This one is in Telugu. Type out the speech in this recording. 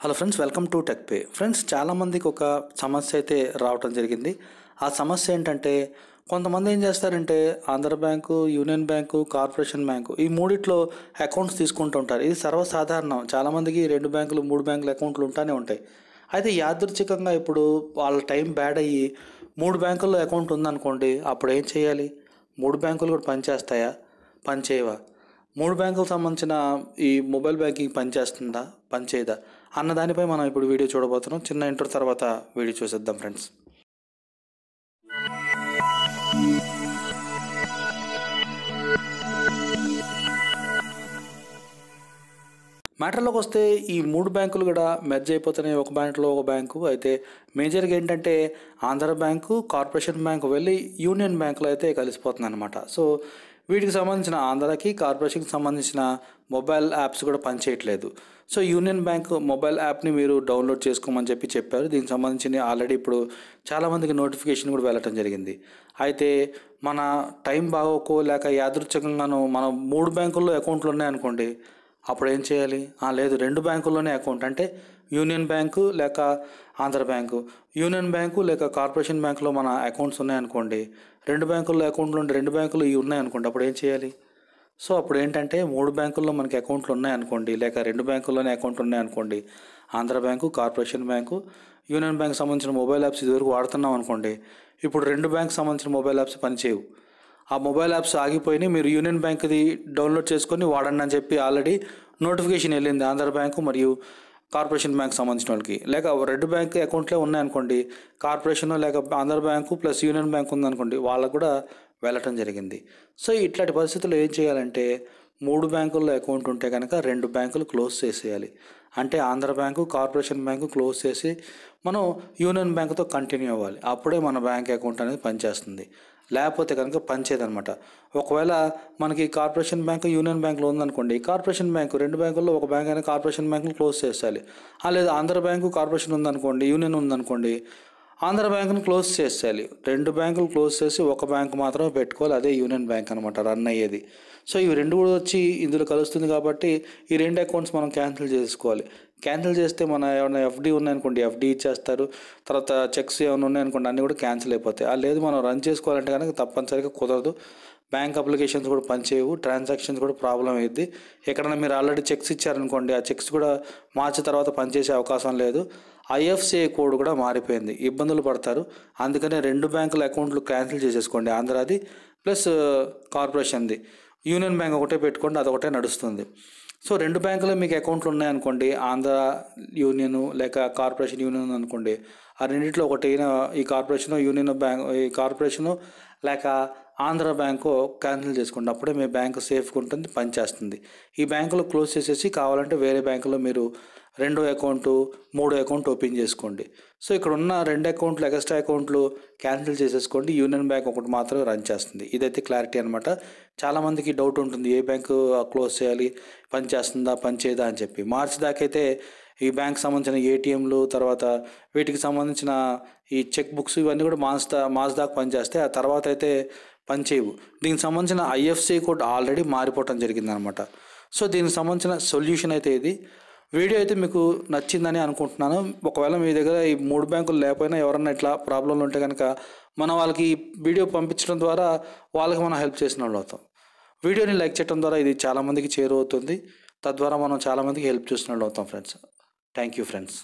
Hello friends welcome to tech pay friends చాలామందికి ఒక సమస్య అయితే రావటం జరిగింది. ఆ సమస్య ఏంటంటే కొంతమంది ఏం చేస్తారంటే Andhra bank union bank corporation bank ఈ మూడిట్లో అకౌంట్స్ తీసుకుంటూ ఉంటారు. ఇది సర్వసాధారణం. చాలామందికి రెండు బ్యాంకులు మూడు బ్యాంకులు అకౌంట్లు ఉంటానే ఉంటాయి. అయితే యాదృచ్ఛికంగా ఇప్పుడు వాళ్ళ టైం బ్యాడ్ అయ్యి మూడు బ్యాంకుల్లో అకౌంట్ ఉందనుకోండి అప్పుడు ఏం చేయాలి? మూడు బ్యాంకులు కూడా పనిచేస్తాయా? పనిచేయవా? మూడు బ్యాంకులకు సంబంధించిన ఈ మొబైల్ బ్యాంకింగ్ పనిచేస్తుందా? పనిచేయదా? అన్న దానిపై మనం ఇప్పుడు వీడియో చూడబోతున్నాం. చిన్న ఇంటర్ తర్వాత వీడియో చూసేద్దాం ఫ్రెండ్స్. మ్యాటర్లోకి వస్తే ఈ మూడు బ్యాంకులు కూడా మెర్జ్ అయిపోతున్నాయి. ఒక బ్యాంకులో ఒక బ్యాంకు. అయితే మేజర్గా ఏంటంటే ఆంధ్ర బ్యాంకు కార్పొరేషన్ బ్యాంకు వెళ్ళి యూనియన్ బ్యాంకులో అయితే కలిసిపోతుంది అనమాట సో వీటికి సంబంధించిన ఆంధ్రాకి కార్పొరేషన్కి సంబంధించిన మొబైల్ యాప్స్ కూడా పనిచేయట్లేదు. సో యూనియన్ బ్యాంక్ మొబైల్ యాప్ని మీరు డౌన్లోడ్ చేసుకోమని చెప్పి చెప్పారు. దీనికి సంబంధించిన ఆల్రెడీ ఇప్పుడు చాలామందికి నోటిఫికేషన్ కూడా వెళ్ళటం జరిగింది. అయితే మన టైం బాగోకో లేక యాదృచ్ఛికంగాను మనం మూడు బ్యాంకుల్లో అకౌంట్లు ఉన్నాయనుకోండి అప్పుడు ఏం చేయాలి? ఆ, లేదు. రెండు బ్యాంకుల్లోనే అకౌంట్. అంటే యూనియన్ బ్యాంకు లేక ఆంధ్ర బ్యాంకు. యూనియన్ బ్యాంకు లేక కార్పొరేషన్ బ్యాంకులో మన అకౌంట్స్ ఉన్నాయనుకోండి. రెండు బ్యాంకుల్లో అకౌంట్లు ఉండి రెండు బ్యాంకులు ఇవి ఉన్నాయనుకోండి. అప్పుడు ఏం చేయాలి? సో అప్పుడు ఏంటంటే మూడు బ్యాంకుల్లో మనకి అకౌంట్లు ఉన్నాయనుకోండి. లేక రెండు బ్యాంకుల్లోనే అకౌంట్ ఉన్నాయనుకోండి. Andhra bank corporation bank union bank సంబంధించిన మొబైల్ యాప్స్ ఇదివరకు వాడుతున్నాం అనుకోండి ఇప్పుడు రెండు బ్యాంక్ సంబంధించిన మొబైల్ యాప్స్ పనిచేయవు. ఆ మొబైల్ యాప్స్ ఆగిపోయినాయి. మీరు యూనియన్ బ్యాంక్ది డౌన్లోడ్ చేసుకొని వాడండి అని చెప్పి ఆల్రెడీ నోటిఫికేషన్ వెళ్ళింది ఆంధ్ర బ్యాంకు మరియు కార్పొరేషన్ బ్యాంక్ సంబంధించిన వాళ్ళకి. లేక రెడ్ బ్యాంక్ అకౌంట్లే ఉన్నాయనుకోండి కార్పొరేషన్ లేక Andhra bank plus union bank ఉందనుకోండి వాళ్ళకు కూడా వెళ్ళటం జరిగింది. సో ఇట్లాంటి పరిస్థితుల్లో ఏం చేయాలంటే మూడు బ్యాంకుల్లో అకౌంట్ ఉంటే కనుక రెండు బ్యాంకులు క్లోజ్ చేసేయాలి. అంటే Andhra bank corporation bank close చేసి మనం యూనియన్ బ్యాంకుతో కంటిన్యూ అవ్వాలి. అప్పుడే మన బ్యాంక్ అకౌంట్ అనేది పనిచేస్తుంది. లేకపోతే కనుక పనిచేయదనమాట ఒకవేళ మనకి కార్పొరేషన్ బ్యాంక్ యూనియన్ బ్యాంకులో ఉందనుకోండి కార్పొరేషన్ బ్యాంకు రెండు బ్యాంకుల్లో ఒక బ్యాంక్ అయినా కార్పొరేషన్ బ్యాంకులు క్లోజ్ చేసేయాలి. ఆ లేదా ఆంధ్ర బ్యాంకు కార్పొరేషన్ ఉందనుకోండి యూనియన్ ఉందనుకోండి ఆంధ్ర బ్యాంకును క్లోజ్ చేసేయాలి. రెండు బ్యాంకులు క్లోజ్ చేసి ఒక బ్యాంకు మాత్రమే పెట్టుకోవాలి అదే యూనియన్ బ్యాంక్ అనమాట రన్ అయ్యేది. సో ఇవి రెండు కూడా వచ్చి ఇందులో కలుస్తుంది కాబట్టి ఈ రెండు అకౌంట్స్ మనం క్యాన్సిల్ చేసుకోవాలి. క్యాన్సిల్ చేస్తే మన ఏమైనా ఎఫ్డీ ఉన్నాయనుకోండి ఎఫ్డీ ఇచ్చేస్తారు. తర్వాత చెక్స్ ఏమైనా ఉన్నాయనుకోండి అన్నీ కూడా క్యాన్సిల్ అయిపోతాయి. ఆ లేదు మనం రన్ చేసుకోవాలంటే కనుక తప్పనిసరిగా కుదరదు. బ్యాంక్ అప్లికేషన్స్ కూడా పనిచేయవు. ట్రాన్సాక్షన్స్ కూడా ప్రాబ్లం అయ్యిద్ది ఎక్కడైనా మీరు ఆల్రెడీ చెక్స్ ఇచ్చారనుకోండి ఆ చెక్స్ కూడా మార్చి తర్వాత పనిచేసే అవకాశం లేదు. ఐఎఫ్సిఐ కోడ్ కూడా మారిపోయింది. ఇబ్బందులు పడతారు. అందుకనే రెండు బ్యాంకుల అకౌంట్లు క్యాన్సిల్ చేసేసుకోండి. ఆంధ్రాది ప్లస్ కార్పొరేషన్ది. యూనియన్ బ్యాంక్ ఒకటే పెట్టుకోండి అదొకటే నడుస్తుంది. సో రెండు బ్యాంకులో మీకు అకౌంట్లు ఉన్నాయనుకోండి ఆంధ్ర యూనియన్ లేక కార్పొరేషన్ యూనియన్ అనుకోండి ఆ రెండింటిలో ఒకటి ఈ కార్పొరేషన్ యూనియన్ బ్యాంక్ ఈ కార్పొరేషను లేక ఆంధ్ర బ్యాంకు క్యాన్సిల్ చేసుకోండి. అప్పుడే మీ బ్యాంకు సేఫ్గా ఉంటుంది పనిచేస్తుంది ఈ బ్యాంకులో క్లోజ్ చేసేసి కావాలంటే వేరే బ్యాంకులో మీరు రెండో అకౌంట్ మూడో అకౌంట్ ఓపెన్ చేసుకోండి. సో ఇక్కడ ఉన్న రెండు అకౌంట్లు ఎక్స్ట్రా అకౌంట్లు క్యాన్సిల్ చేసేసుకోండి. యూనియన్ బ్యాంక్ ఒకటి మాత్రమే రన్ చేస్తుంది. ఇదైతే క్లారిటీ అనమాట చాలామందికి డౌట్ ఉంటుంది. ఏ బ్యాంకు క్లోజ్ చేయాలి? పని చేస్తుందా? పని చేయదా? అని చెప్పి. మార్చి దాకైతే ఈ బ్యాంక్ సంబంధించిన ఏటీఎంలు తర్వాత వీటికి సంబంధించిన ఈ చెక్ బుక్స్ ఇవన్నీ కూడా మార్చ్ దా పనిచేస్తే దాకా ఆ తర్వాత అయితే పనిచేయవు దీనికి సంబంధించిన ఐఎఫ్సి కోడ్ ఆల్రెడీ మారిపోవటం జరిగిందనమాట సో దీనికి సంబంధించిన సొల్యూషన్ అయితే ఇది. వీడియో అయితే మీకు నచ్చిందని అనుకుంటున్నాను. ఒకవేళ మీ దగ్గర ఈ మూడు బ్యాంకులు లేకపోయినా ఎవరన్నా ఇట్లా ప్రాబ్లంలు ఉంటే కనుక మనం వాళ్ళకి ఈ వీడియో పంపించడం ద్వారా వాళ్ళకి మనం హెల్ప్ చేసిన వాళ్ళు అవుతాం. వీడియోని లైక్ చేయడం ద్వారా ఇది చాలామందికి చేరువవుతుంది. తద్వారా మనం చాలామందికి హెల్ప్ చేసిన వాళ్ళు అవుతాం ఫ్రెండ్స్. Thank you friends.